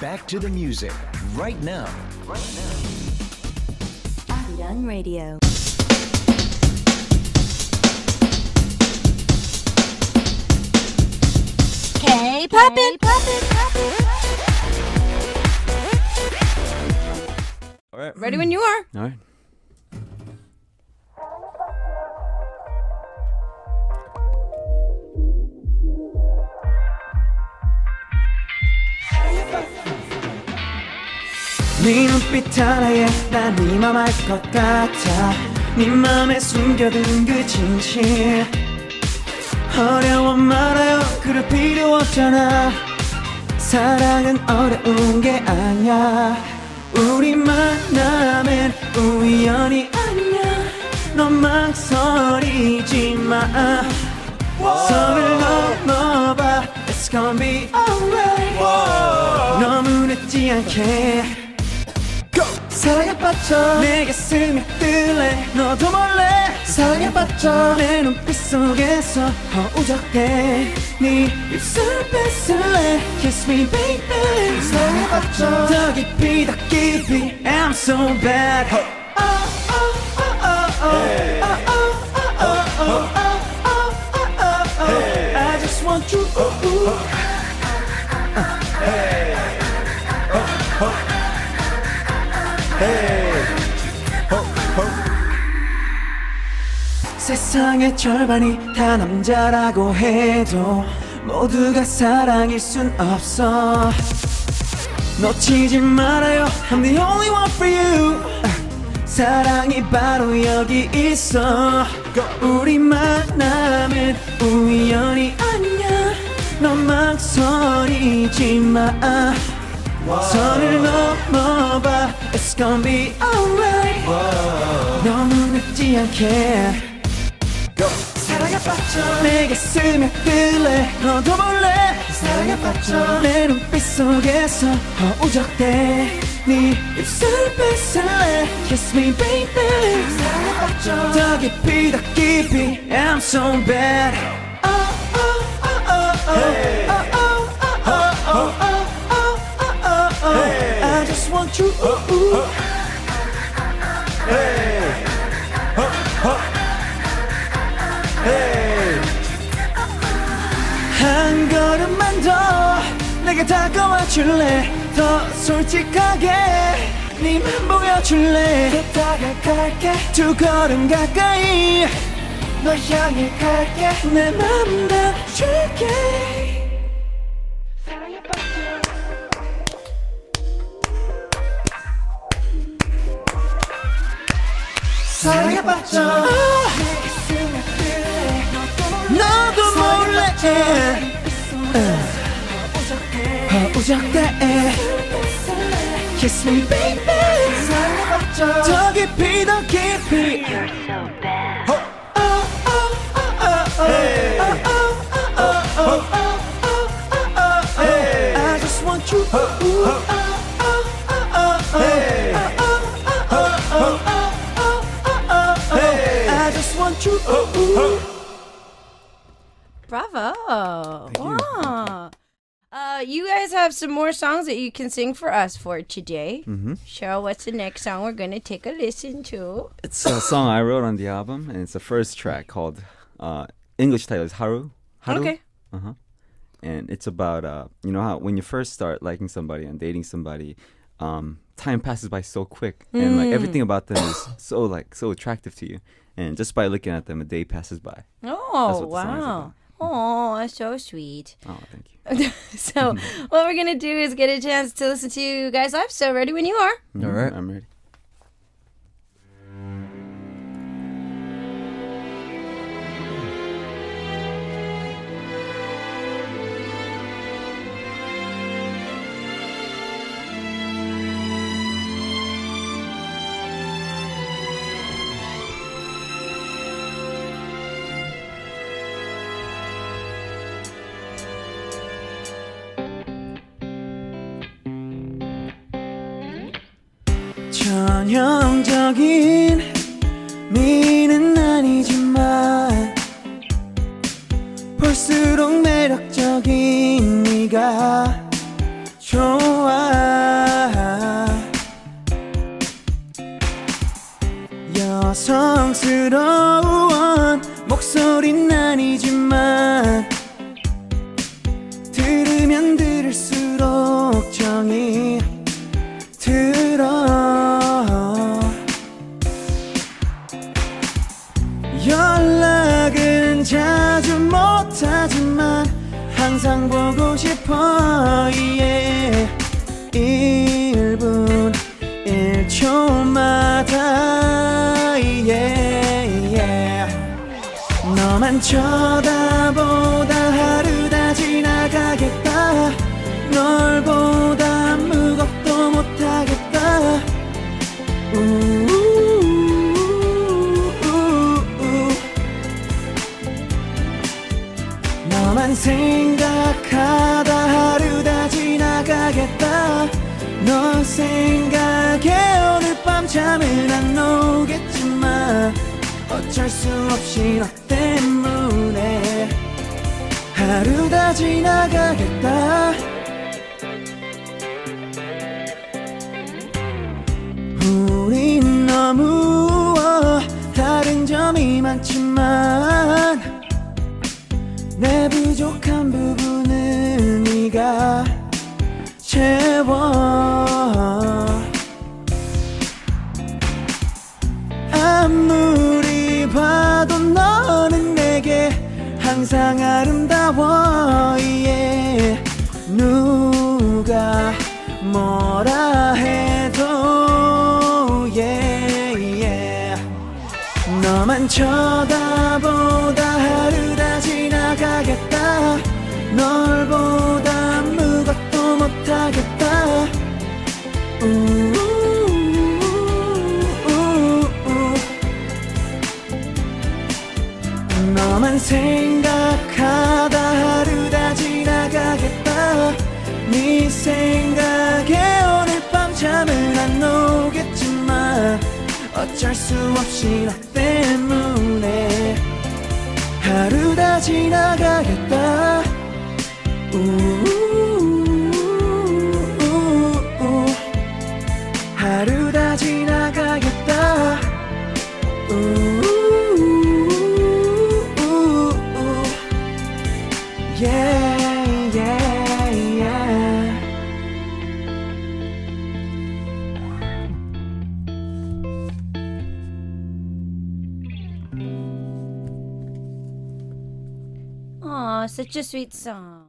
back to the music right now. Young Radio. K poppin', poppin', All right. Ready when you are. All right. 네 눈빛 하나에 난네 맘알것 같아. 네 맘에 숨겨둔 그 진실. 어려워 말아요. 그럴 필요 없잖아. 사랑은 어려운 게 아니야. 우리 만남은 우연이 아니야. 넌 망설이지 마. 선을 넘어봐. It's gonna be alright. 너무 늦지 않게 사랑에 빠져 내 가슴이 뜰래 너도 몰래 사랑에 빠져 내 눈빛 속에서 허우적대 네 입술 뺏을래 Kiss me baby 사랑에 빠져 더 깊이 더 깊이 I'm so bad oh, oh, oh, oh, oh. Oh, oh, oh, oh, oh, oh, oh, oh, oh. 세상의 절반이 다 남자라고 해도 모두가 사랑일 순 없어. 놓치지 말아요. I'm the only one for you. 사랑이 바로 여기 있어. 우리 만남은 우연이 아니야. 넌 망설이지 마 선을 넘어봐. It's gonna be alright. 너무 늦지 않게. 사랑에 빠져 내 가슴에 뜰래. 너도 몰래. 사랑에 빠져 내 눈빛 속에서 허우적대 네 입술 뺏을래. Kiss me baby. 사랑에 빠져 더 깊이 더 깊이. I'm so bad. Oh, oh, oh, oh, oh. Oh, oh. I just want you. Ooh, ooh. 한 걸음만 더 내게 다가와 줄래? 더 솔직하게 네맘 보여줄래? 더 다가갈게. 두 걸음 가까이 널 향해 갈게. 내 맘 다 줄게 사랑에 빠져 너도 몰래 허우적대에 Kiss me baby 사랑에 빠져 더 깊이 더 깊이 You're so bad I just want you have some more songs that you can sing for us for today. Mm-hmm. Cheryl, what's the next song we're going to take a listen to? It's a song I wrote on the album, and it's the first track called uh, English title is Haru. Haru. Okay. Uh huh. And it's about uh, you know how when you first start liking somebody and dating somebody, um, time passes by so quick, and like everything about them is so like so attractive to you, and just by looking at them, a day passes by. Oh, what the song is wow. About. Oh, that's so sweet. Oh, thank you. so, what we're going to do is get a chance to listen to you guys live. So, ready when you are. All right, I'm ready. 전형적인 미는 아니지만 볼수록 매력적인 네가 좋아. 여성스러운 목소리는 아니지만 들으면 들을수록 정이 싶어 yeah. 1분 1초마다 yeah, yeah. 너만 쳐다보 너 생각에 오늘 밤 잠은 안 오겠지만 어쩔 수 없이 너 때문에 하루 다 지나가겠다. 우린 너무 어, 다른 점이 많지만 항상 아름다워 yeah. 누가 뭐라 해도 yeah, yeah. 너만 쳐다보다 하루 다 지나가겠다 널 보다 무것도 못하겠다 우우우우우. 너만 생 어쩔 수 없이 너 때문에 하루 다 지나가겠다. 우 such a sweet song